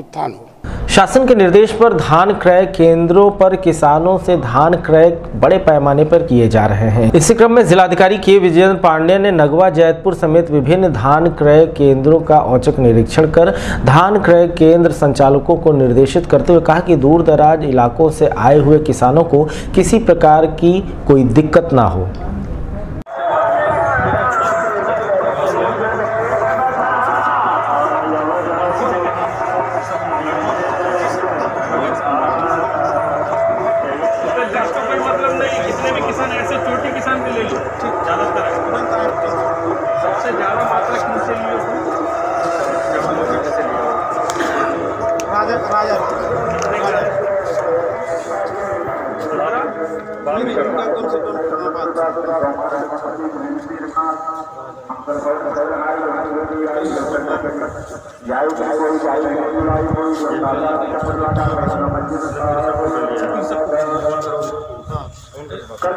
उत्थान हो। शासन के निर्देश पर धान क्रय केंद्रों पर किसानों से धान क्रय बड़े पैमाने पर किए जा रहे हैं। इसी क्रम में जिलाधिकारी के विजयेंद्र पांडे ने नगवा जैतपुर समेत विभिन्न धान क्रय केंद्रों का औचक निरीक्षण कर धान क्रय केंद्र संचालकों को निर्देशित करते हुए कहा कि दूर दराज इलाकों से आए हुए किसानों को किसी प्रकार की कोई दिक्कत ना हो। कितने भी किसान ऐसे छोटे किसान भी ले लो। ठीक। ज़्यादातर। सबसे ज़्यादा मात्रा किनसे ली उसने सकल